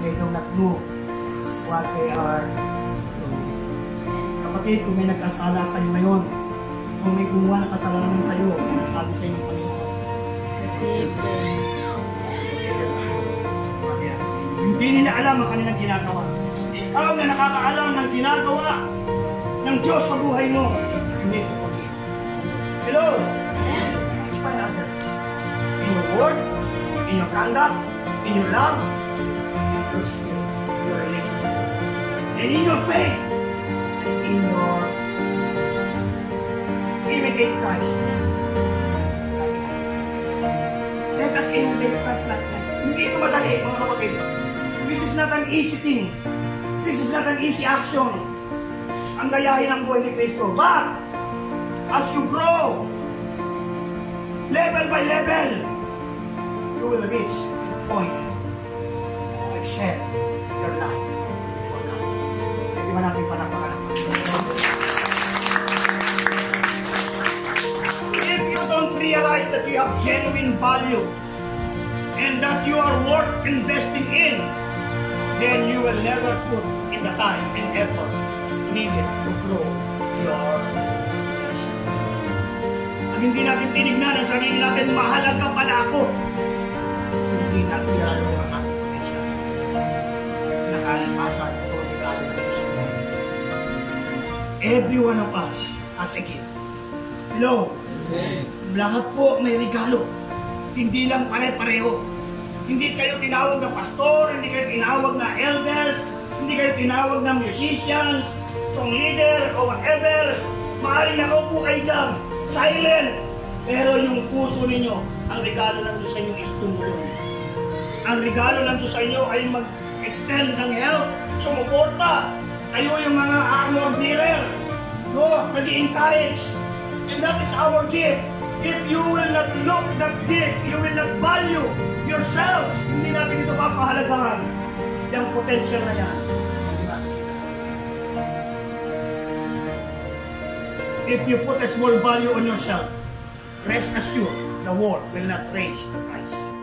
they do not know what they are doing. Kapatid, kung may nagkasala sa iyo ngayon, kung may gumawa ng kasalanan sa iyo, nasabi sa iyo ng Panginoon, hindi nila alam ang kanilang ginagawa. Ikaw na nakakaalam ng ginagawa ng Diyos sa buhay mo, hindi ito pag Hello? Inspire others. In your word, in your conduct, in your love, your relationship. And in your faith, and in your imitate Christ. Like that. Let us imitate Christ like that. Hindi ito madali, mga kapatid. This is not an easy thing. This is not an easy action. Ang gayahin ng buhay ni Kristo. But, as you grow, level by level, you will reach the point excel your life for God. Pwede ba natin panapakan ang If you don't realize that you have genuine value and that you are worth investing in, then you will never put in the time and effort needed to grow your. Pag hindi natin tinignan ang sarili natin, mahalaga pala ako. Hindi natin nilalo ang Every one of us has a gift. Hello? Lahat po may regalo. Hindi lang pare-pareho. Hindi kayo tinawag na pastor, hindi kayo tinawag na elders, hindi kayo tinawag na musicians, song leader, o whatever. Maaaring nakaupo kayo dyan, silent. Pero yung puso ninyo, ang regalo ng Diyos sa inyo is tumulong. Ang regalo ng Diyos sa inyo ay mag-extend ng help, sumuporta. Kayo yung mga armor bearer. No, nag-encourage. And that is our gift. If you will not look that gift, you will not value yourselves. Hindi natin ito papahalagahan. Yung potential na yan. If you put a small value on yourself, rest assured, the world will not raise the price.